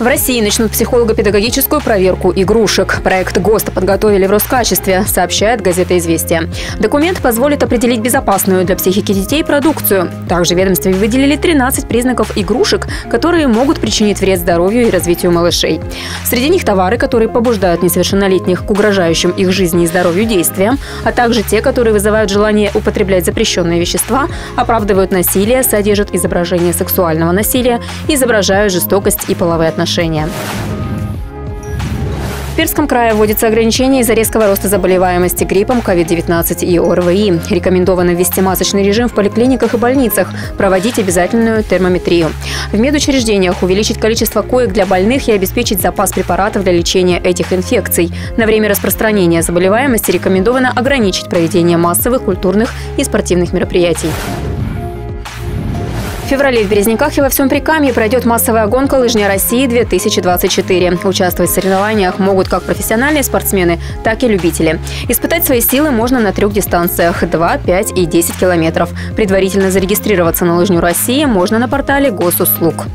В России начнут психолого-педагогическую проверку игрушек. Проект ГОСТ подготовили в Роскачестве, сообщает газета «Известия». Документ позволит определить безопасную для психики детей продукцию. Также ведомстве выделили 13 признаков игрушек, которые могут причинить вред здоровью и развитию малышей. Среди них товары, которые побуждают несовершеннолетних к угрожающим их жизни и здоровью действиям, а также те, которые вызывают желание употреблять запрещенные вещества, оправдывают насилие, содержат изображение сексуального насилия, изображают жестокость и половые отношения отношения. В Перском крае вводится ограничение из-за резкого роста заболеваемости гриппом, COVID-19 и ОРВИ. Рекомендовано ввести масочный режим в поликлиниках и больницах, проводить обязательную термометрию. В медучреждениях увеличить количество коек для больных и обеспечить запас препаратов для лечения этих инфекций. На время распространения заболеваемости рекомендовано ограничить проведение массовых культурных и спортивных мероприятий феврале в Березняках и во всем Прикамье пройдет массовая гонка «Лыжня России-2024». Участвовать в соревнованиях могут как профессиональные спортсмены, так и любители. Испытать свои силы можно на трех дистанциях – 2, 5 и 10 километров. Предварительно зарегистрироваться на «Лыжню России» можно на портале госуслуг.